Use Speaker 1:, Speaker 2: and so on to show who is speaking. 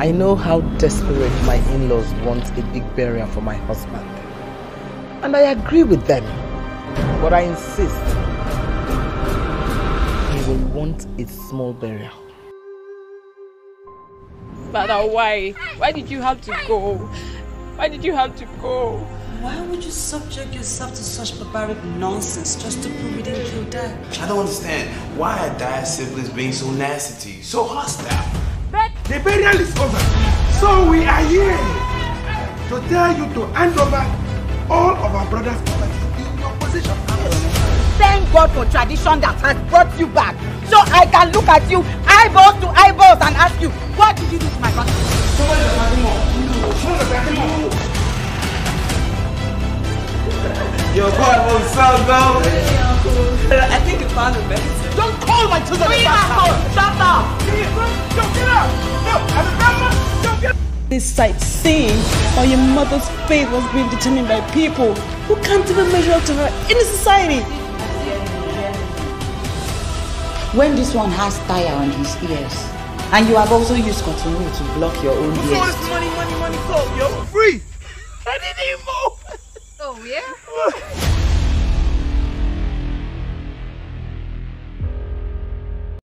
Speaker 1: I know how desperate my in-laws want a big burial for my husband. And I agree with them. But I insist. He will want a small burial.
Speaker 2: Father, why? Why did you have to go? Why did you have to go?
Speaker 3: Why would you subject yourself to such barbaric nonsense just to prove you didn't kill Dad?
Speaker 4: I don't understand why are Dad's siblings being so nasty to you, so hostile.
Speaker 2: But
Speaker 5: The burial is over. So we are here to tell you to hand over all of our brother's property in your possession.
Speaker 6: Thank God for tradition that has brought you back. So I can look at you eyeballs to eyeballs and ask you, what did you do to my brother?
Speaker 4: Yo, boy, what's up, bro?
Speaker 3: I think you found the best.
Speaker 6: Don't call my children a bastard! Shut
Speaker 3: This sightseeing or your mother's fate was being determined by people who can't even measure up to her in the society.
Speaker 6: When this one has tire on his ears, and you have also used cotton wool to block your own
Speaker 5: So
Speaker 6: ears.
Speaker 5: this money, money, money, go, yo, free. I didn't even move.
Speaker 2: oh yeah?